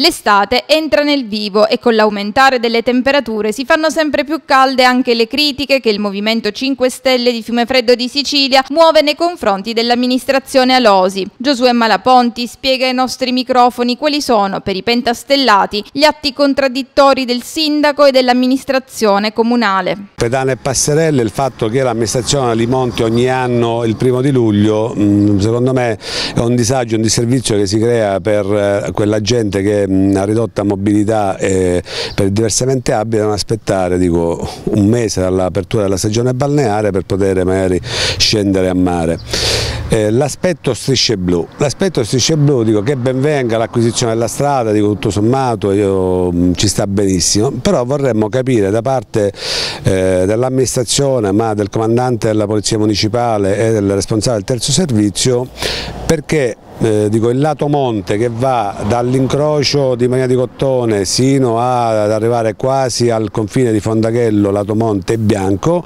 L'estate entra nel vivo e con l'aumentare delle temperature si fanno sempre più calde anche le critiche che il Movimento 5 Stelle di Fiumefreddo di Sicilia muove nei confronti dell'amministrazione Alosi. Giosuè Malaponti spiega ai nostri microfoni quali sono, per i pentastellati, gli atti contraddittori del sindaco e dell'amministrazione comunale. Pedane e passerelle, il fatto che l'amministrazione li monti ogni anno il primo di luglio, mm, secondo me è un disagio, un disservizio che si crea per eh, quella gente che una ridotta mobilità e per diversamente abili devono aspettare dico, un mese dall'apertura della stagione balneare per poter magari scendere a mare. Eh, l'aspetto strisce blu, l'aspetto strisce blu dico che ben venga l'acquisizione della strada, dico tutto sommato io, mh, ci sta benissimo, però vorremmo capire da parte eh, dell'amministrazione ma del comandante della polizia municipale e del responsabile del terzo servizio perché eh, dico, il lato monte che va dall'incrocio di Maria di Cottone sino ad arrivare quasi al confine di Fondachello, lato monte e bianco,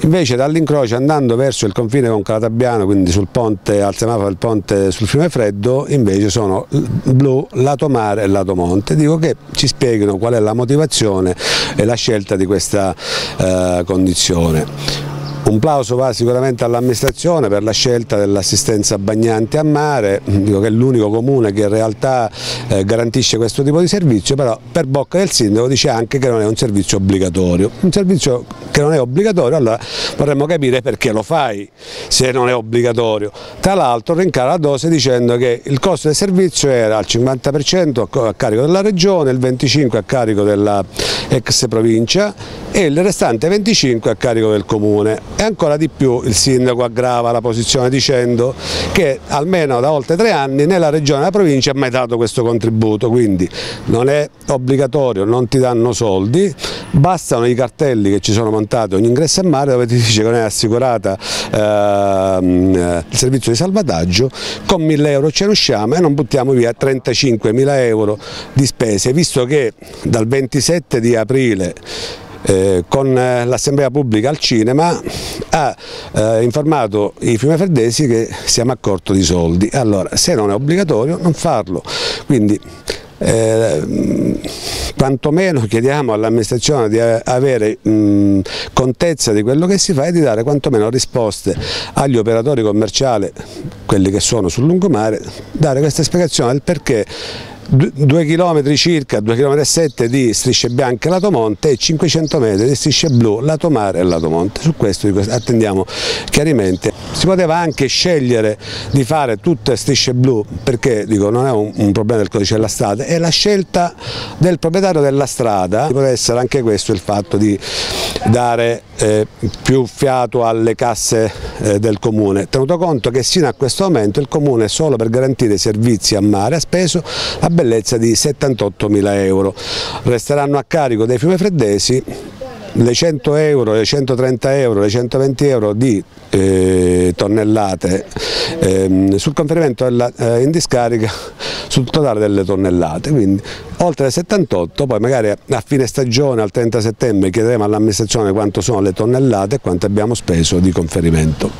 invece dall'incrocio andando verso il confine con Calatabiano, quindi sul ponte, al semaforo del ponte sul fiume Freddo, invece sono blu, lato mare e lato monte. Dico che ci spieghino qual è la motivazione e la scelta di questa eh, condizione. Un plauso va sicuramente all'amministrazione per la scelta dell'assistenza bagnante a mare, dico che è l'unico comune che in realtà eh, garantisce questo tipo di servizio, però per bocca del sindaco dice anche che non è un servizio obbligatorio. Un servizio che non è obbligatorio, allora vorremmo capire perché lo fai se non è obbligatorio. Tra l'altro rincara la dose dicendo che il costo del servizio era al 50% a carico della regione, il 25% a carico della ex provincia e il restante 25% a carico del comune e ancora di più il sindaco aggrava la posizione dicendo che almeno da oltre tre anni nella regione e nella provincia ha mai dato questo contributo, quindi non è obbligatorio, non ti danno soldi, bastano i cartelli che ci sono montati ogni ingresso a mare dove ti dice che non è assicurata ehm, il servizio di salvataggio, con 1000 euro ce ne usciamo e non buttiamo via 35 mila euro di spese, visto che dal 27 di aprile eh, con eh, l'assemblea pubblica al cinema ha eh, informato i fiumefreddesi che siamo a corto di soldi, allora se non è obbligatorio non farlo, quindi eh, quantomeno chiediamo all'amministrazione di avere mh, contezza di quello che si fa e di dare quantomeno risposte agli operatori commerciali, quelli che sono sul lungomare, dare questa spiegazione del perché 2 km circa, 2 km 7 di strisce bianche lato monte e 500 metri di strisce blu lato mare e lato monte. Su questo attendiamo chiarimenti. Si poteva anche scegliere di fare tutte strisce blu perché dico, non è un, un, problema del codice della strada, è la scelta del proprietario della strada, potrebbe essere anche questo il fatto di dare eh, più fiato alle casse eh, del comune, tenuto conto che sino a questo momento il comune solo per garantire servizi a mare ha speso la bellezza di 78 mila euro, resteranno a carico dei fiumefreddesi le 100 euro, le 130 euro, le 120 euro di eh, tonnellate eh, sul conferimento della, eh, in discarica sul totale delle tonnellate, quindi oltre le 78, poi magari a fine stagione al 30 settembre chiederemo all'amministrazione quanto sono le tonnellate e quanto abbiamo speso di conferimento.